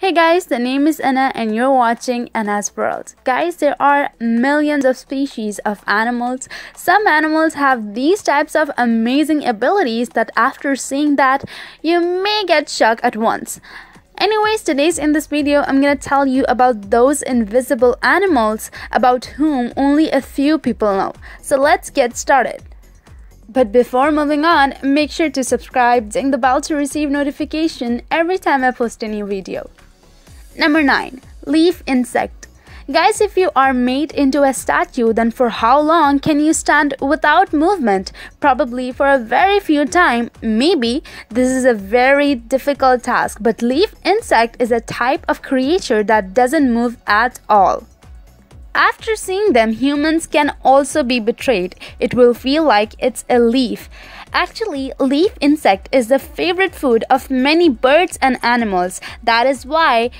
Hey guys, the name is Anna and you're watching Anna's World. Guys, there are millions of species of animals. Some animals have these types of amazing abilities that after seeing that, you may get shocked at once. Anyways, today's in this video, I'm gonna tell you about those invisible animals about whom only a few people know. So let's get started. But before moving on, make sure to subscribe, ding the bell to receive notification every time I post a new video. Number 9. Leaf insect. Guys, if you are made into a statue, then for how long can you stand without movement? Probably for a very few time. Maybe this is a very difficult task, but leaf insect is a type of creature that doesn't move at all. After seeing them, humans can also be betrayed. It will feel like it's a leaf. Actually, leaf insect is the favorite food of many birds and animals. That is why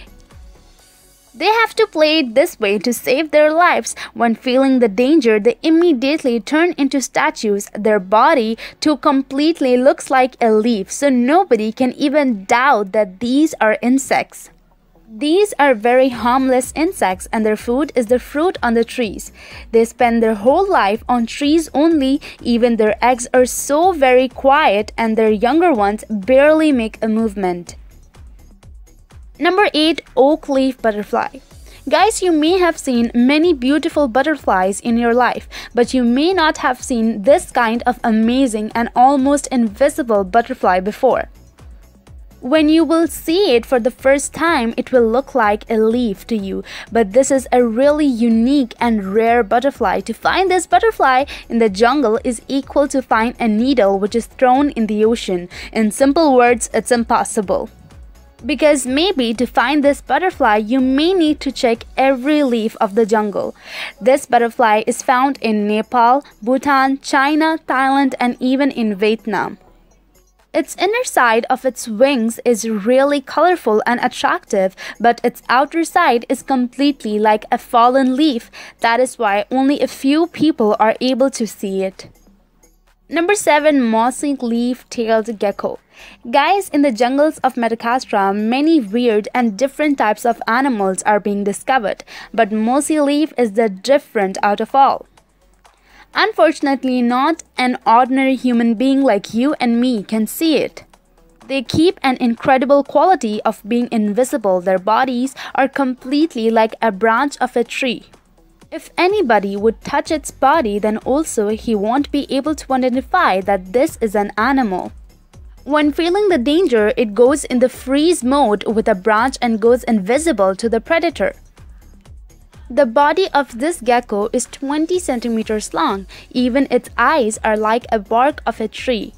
they have to play it this way to save their lives. When feeling the danger, they immediately turn into statues. Their body too completely looks like a leaf, so nobody can even doubt that these are insects. These are very harmless insects and their food is the fruit on the trees. They spend their whole life on trees only, even their eggs are so very quiet and their younger ones barely make a movement. Number 8 Oak Leaf Butterfly. Guys, you may have seen many beautiful butterflies in your life, but you may not have seen this kind of amazing and almost invisible butterfly before. When you will see it for the first time, it will look like a leaf to you, but this is a really unique and rare butterfly. To find this butterfly in the jungle is equal to find a needle which is thrown in the ocean. In simple words, it's impossible. Because maybe to find this butterfly, you may need to check every leaf of the jungle. This butterfly is found in Nepal, Bhutan, China, Thailand, and even in Vietnam. Its inner side of its wings is really colorful and attractive, but its outer side is completely like a fallen leaf. That is why only a few people are able to see it. Number 7 Mossy Leaf Tailed Gecko. Guys, in the jungles of Madagascar, many weird and different types of animals are being discovered, but mossy leaf is the different out of all. Unfortunately, not an ordinary human being like you and me can see it. They keep an incredible quality of being invisible. Their bodies are completely like a branch of a tree. If anybody would touch its body, then also he won't be able to identify that this is an animal. When feeling the danger, it goes in the freeze mode with a branch and goes invisible to the predator. The body of this gecko is 20 centimeters long. Even its eyes are like a bark of a tree.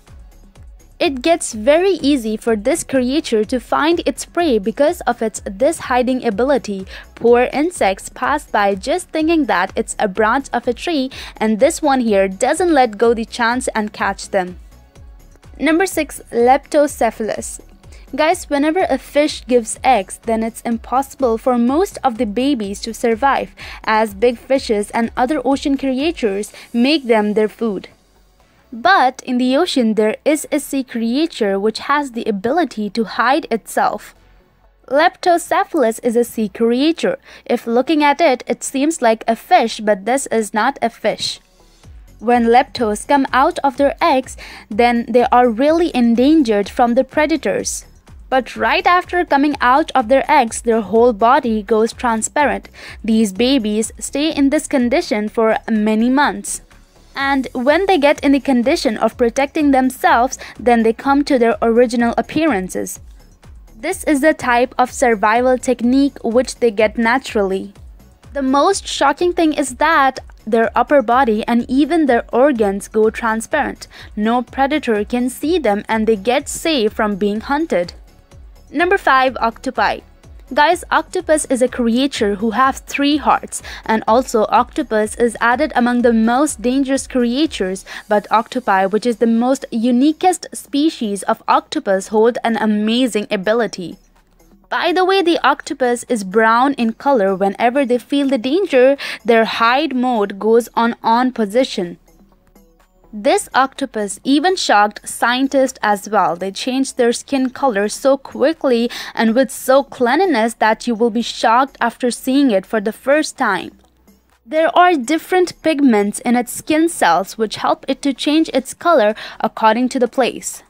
It gets very easy for this creature to find its prey because of its this hiding ability. Poor insects pass by just thinking that it's a branch of a tree and this one here doesn't let go the chance and catch them. Number 6 Leptocephalus Guys, whenever a fish gives eggs, then it's impossible for most of the babies to survive, as big fishes and other ocean creatures make them their food. But in the ocean, there is a sea creature which has the ability to hide itself. Leptocephalus is a sea creature. If looking at it, it seems like a fish, but this is not a fish. When leptos come out of their eggs, then they are really endangered from the predators. But right after coming out of their eggs, their whole body goes transparent. These babies stay in this condition for many months. And when they get in the condition of protecting themselves, then they come to their original appearances. This is the type of survival technique which they get naturally. The most shocking thing is that their upper body and even their organs go transparent. No predator can see them and they get safe from being hunted. Number 5 Octopi Guys, octopus is a creature who have three hearts, and also octopus is added among the most dangerous creatures, but octopi, which is the most uniquest species of octopus, hold an amazing ability. By the way, the octopus is brown in color. Whenever they feel the danger, their hide mode goes on on position. This octopus even shocked scientists as well. They changed their skin color so quickly and with so cleanliness that you will be shocked after seeing it for the first time. There are different pigments in its skin cells which help it to change its color according to the place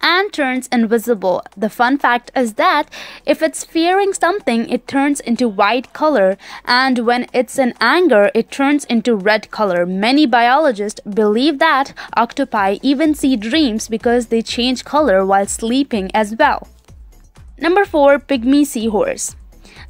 and turns invisible. The fun fact is that if it's fearing something, it turns into white color, and when it's in anger, it turns into red color. Many biologists believe that octopi even see dreams because they change color while sleeping as well. Number 4 Pygmy Seahorse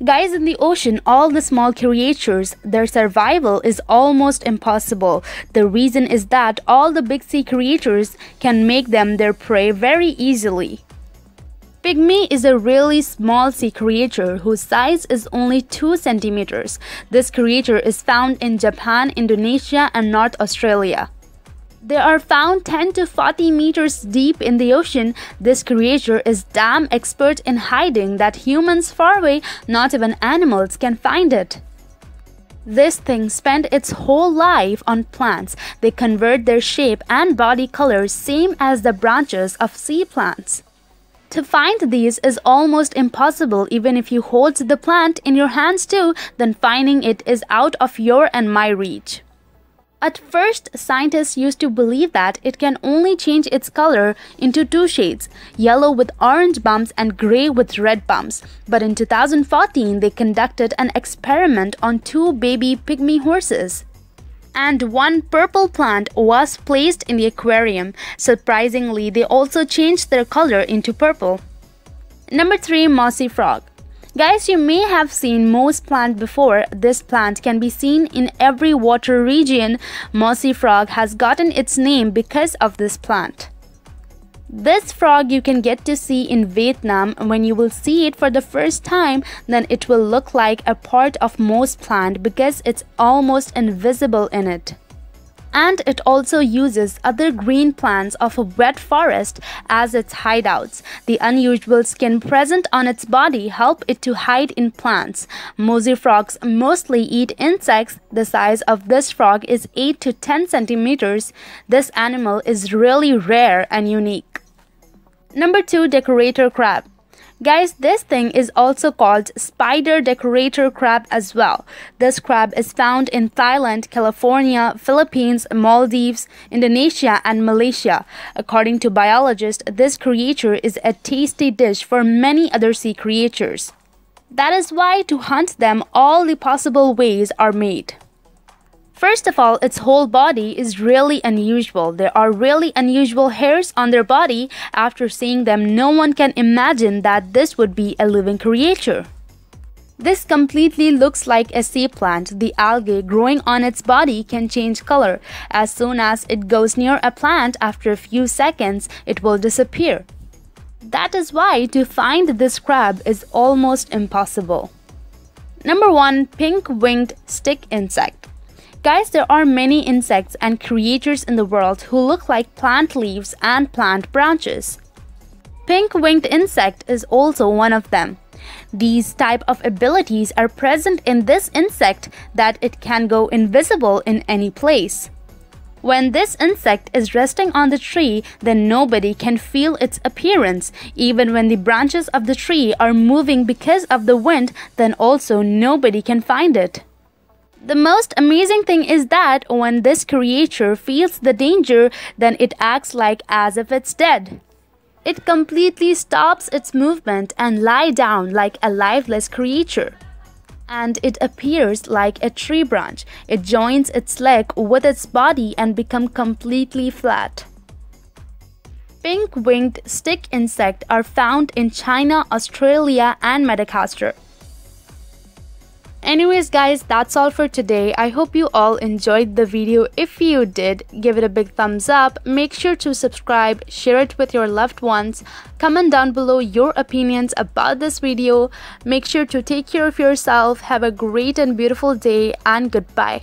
Guys in the ocean, all the small creatures, their survival is almost impossible. The reason is that all the big sea creatures can make them their prey very easily. Pygmy is a really small sea creature whose size is only 2 centimeters. This creature is found in Japan, Indonesia, and North Australia. They are found 10 to 40 meters deep in the ocean. This creature is damn expert in hiding that humans far away, not even animals, can find it. This thing spent its whole life on plants. They convert their shape and body color same as the branches of sea plants. To find these is almost impossible even if you hold the plant in your hands too, then finding it is out of your and my reach. At first, scientists used to believe that it can only change its color into two shades, yellow with orange bumps and gray with red bumps. But in 2014, they conducted an experiment on two baby pygmy horses. And one purple plant was placed in the aquarium. Surprisingly, they also changed their color into purple. Number 3 Mossy Frog Guys, you may have seen moss plant before. This plant can be seen in every water region. Mossy frog has gotten its name because of this plant. This frog you can get to see in Vietnam. When you will see it for the first time, then it will look like a part of moss plant because it's almost invisible in it and it also uses other green plants of a wet forest as its hideouts. The unusual skin present on its body help it to hide in plants. Mossy frogs mostly eat insects. The size of this frog is 8 to 10 centimeters. This animal is really rare and unique. Number 2 Decorator Crab Guys, this thing is also called spider decorator crab as well. This crab is found in Thailand, California, Philippines, Maldives, Indonesia, and Malaysia. According to biologists, this creature is a tasty dish for many other sea creatures. That is why to hunt them all the possible ways are made. First of all, its whole body is really unusual. There are really unusual hairs on their body. After seeing them, no one can imagine that this would be a living creature. This completely looks like a sea plant. The algae growing on its body can change color. As soon as it goes near a plant, after a few seconds, it will disappear. That is why to find this crab is almost impossible. Number 1. Pink-winged stick insect Guys, there are many insects and creatures in the world who look like plant leaves and plant branches. Pink-winged insect is also one of them. These type of abilities are present in this insect that it can go invisible in any place. When this insect is resting on the tree, then nobody can feel its appearance. Even when the branches of the tree are moving because of the wind, then also nobody can find it. The most amazing thing is that when this creature feels the danger, then it acts like as if it's dead. It completely stops its movement and lie down like a lifeless creature. And it appears like a tree branch. It joins its leg with its body and become completely flat. Pink-winged stick insect are found in China, Australia and Madagascar. Anyways guys, that's all for today. I hope you all enjoyed the video. If you did, give it a big thumbs up. Make sure to subscribe, share it with your loved ones. Comment down below your opinions about this video. Make sure to take care of yourself. Have a great and beautiful day and goodbye.